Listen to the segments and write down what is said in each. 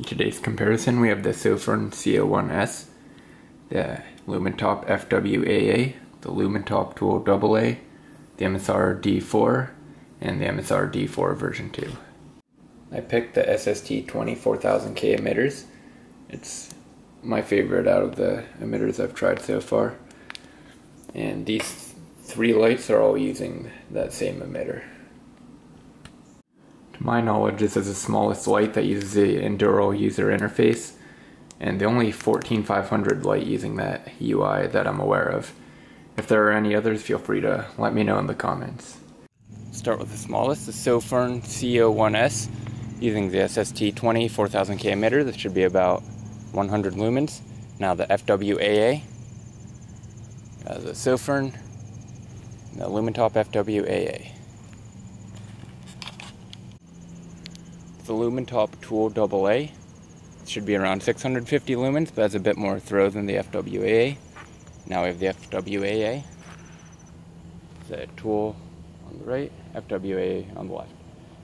In today's comparison, we have the Sofirn C01S, the Lumintop FWAA, the Lumintop Tool AA, the Emisar D4, and the Emisar D4 version 2. I picked the SST 20 4000K emitters. It's my favorite out of the emitters I've tried so far. And these three lights are all using that same emitter. My knowledge, this is the smallest light that uses the Anduril user interface, and the only 14500 light using that UI that I'm aware of. If there are any others, feel free to let me know in the comments. Start with the smallest, the Sofirn C01S, using the SST20 4000K emitter. This should be about 100 lumens. Now the FWAA, uh, the Sofirn, the Lumintop FWAA. The Lumintop Tool AA. It should be around 650 lumens, but has a bit more throw than the FWAA. Now we have the FWAA, the tool on the right, FWAA on the left.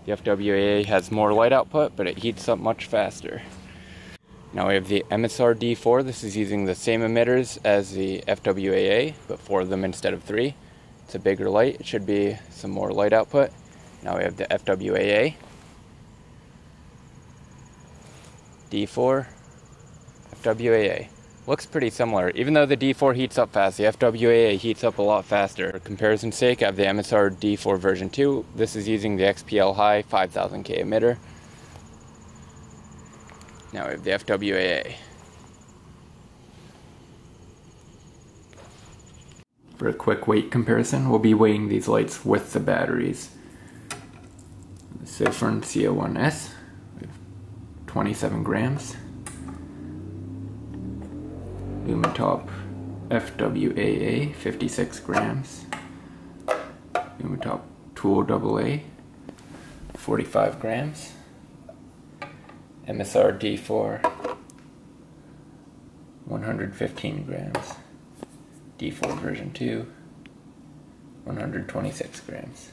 The FWAA has more light output, but it heats up much faster. Now we have the Emisar D4. This is using the same emitters as the FWAA, but four of them instead of three. It's a bigger light. It should be some more light output. Now we have the FWAA. D4, FWAA. Looks pretty similar. Even though the D4 heats up fast, the FWAA heats up a lot faster. For comparison's sake, I have the Emisar D4 version 2. This is using the XPL High 5000K emitter. Now we have the FWAA. For a quick weight comparison, we'll be weighing these lights with the batteries. Sofirn C01S 27 grams. Lumintop FWAA, 56 grams. Lumintop Tool AA, 45 grams. Emisar D4, 115 grams. D4 version 2, 126 grams.